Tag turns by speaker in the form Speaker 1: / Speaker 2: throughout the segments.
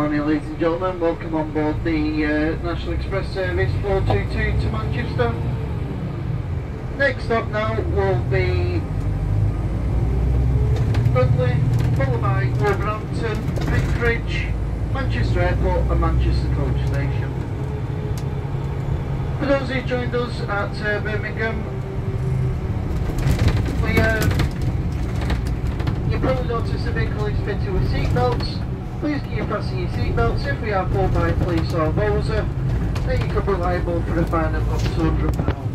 Speaker 1: Morning, ladies and gentlemen. Welcome on board the uh, National Express Service 422 to Manchester. Next stop now will be Dudley, followed by Wolverhampton, Vicarage, Manchester Airport and Manchester Coach Station. For those who joined us at uh, Birmingham, we uh, you probably noticed the vehicle is fitted with seat belts. Please keep fasten your seatbelts. If we are pulled by police or VOSA, then you could be liable for a fine of up to £200.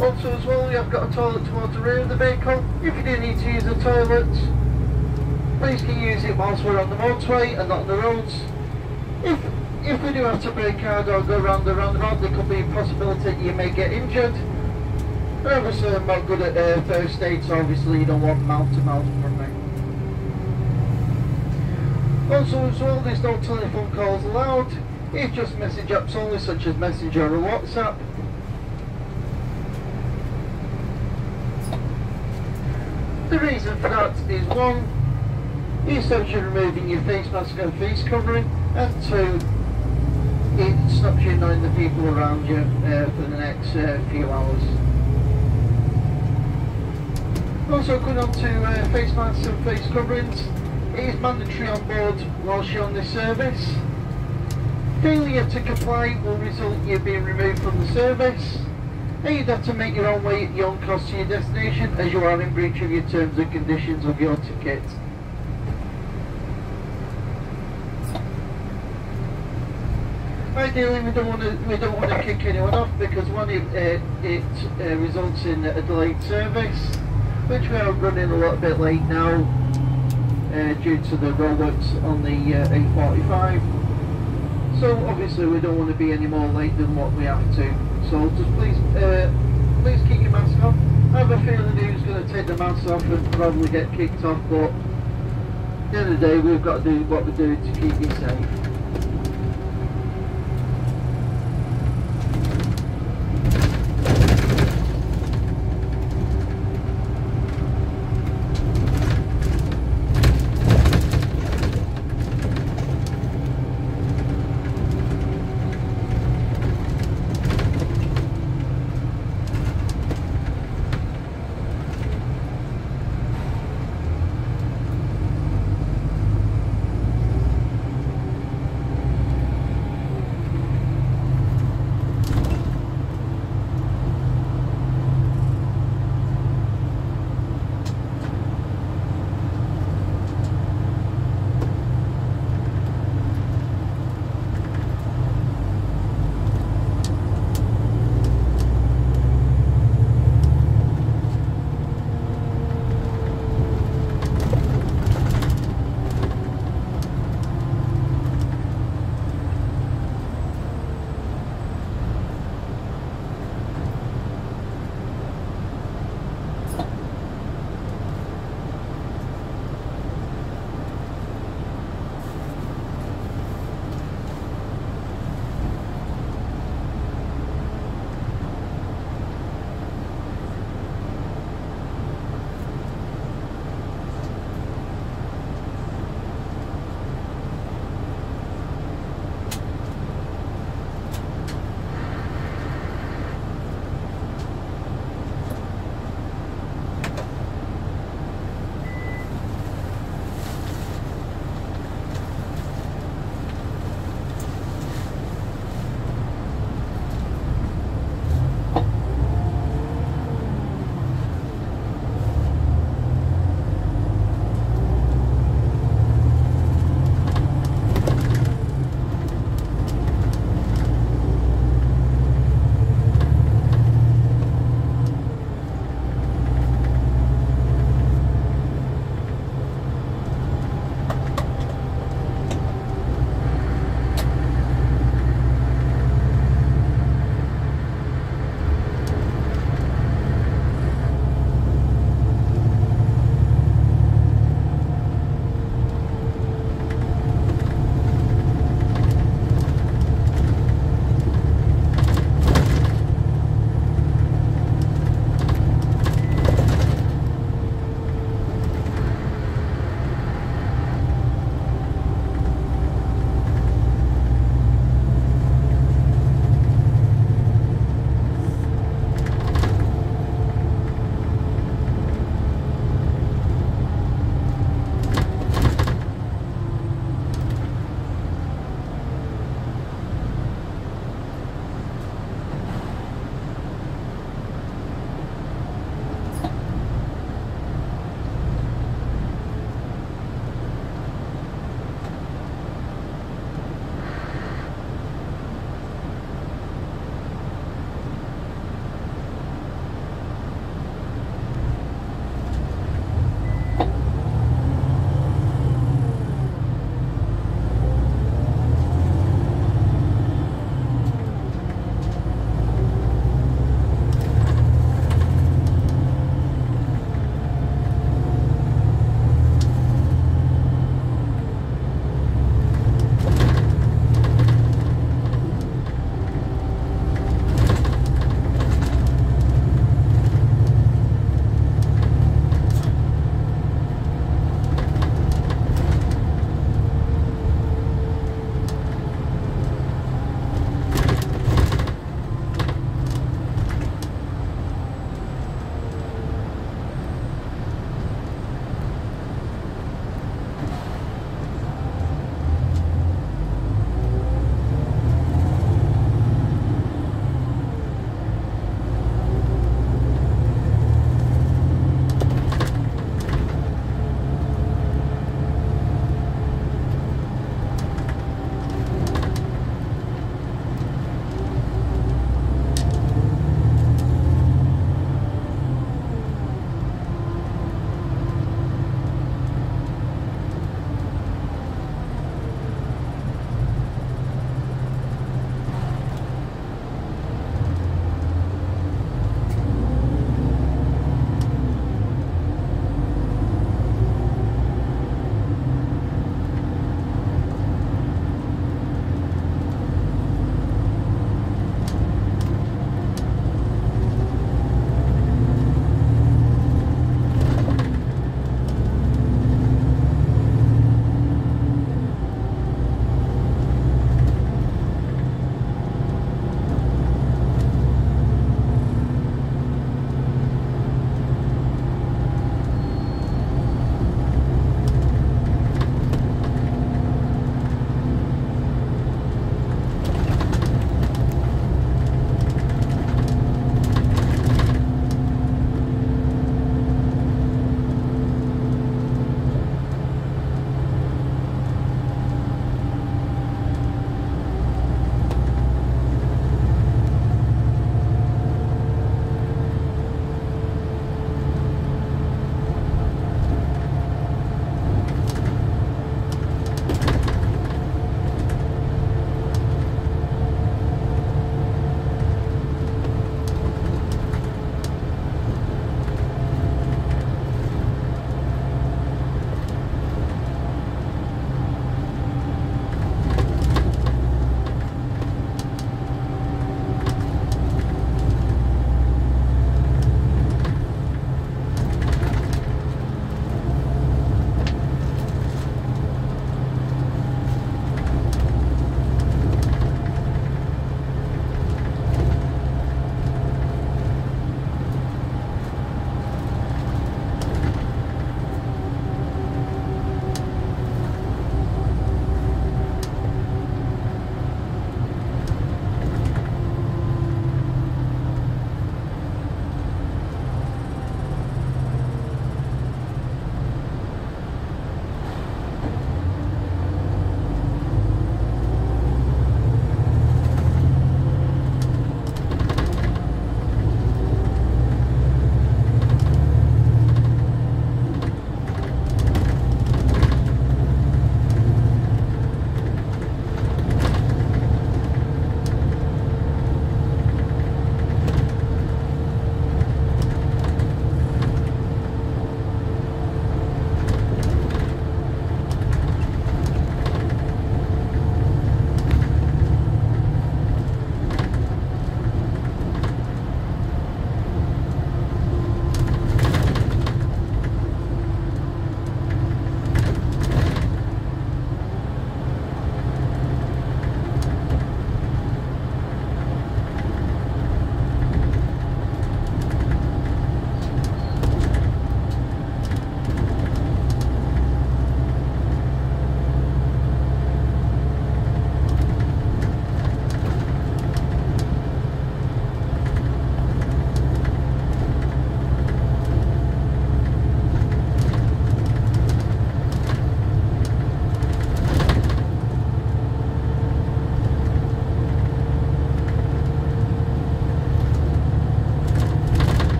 Speaker 1: Also as well, we have got a toilet towards the rear of the vehicle. If you do need to use the toilet, please can use it whilst we're on the motorway and not on the roads. If if we do have to brake hard or go round the roundabout, there could be a possibility that you may get injured. Obviously I'm not good at uh, first aid, so obviously you don't want mouth to mouth from me. Also as well, there's no telephone calls allowed. It's just message apps only, such as Messenger or WhatsApp. The reason for that is one, you stops you removing your face mask and face covering, and two, it stops you annoying the people around you uh, for the next uh, few hours. Also going on to uh, face masks and face coverings, it is mandatory on board whilst you're on this service. Failure to comply will result in you being removed from the service. And you'd have to make your own way at your own cost to your destination as you are in breach of your terms and conditions of your ticket. Ideally, we don't want to we don't want to kick anyone off because one it uh, it uh, results in a delayed service, which we are running a little bit late now due to the rollworks on the uh, 845. So obviously we don't want to be any more late than what we have to. So just please uh, please keep your mask on. I have a feeling who's going to take the mask off and probably get kicked off, but at the end of the day we've got to do what we do to keep you safe.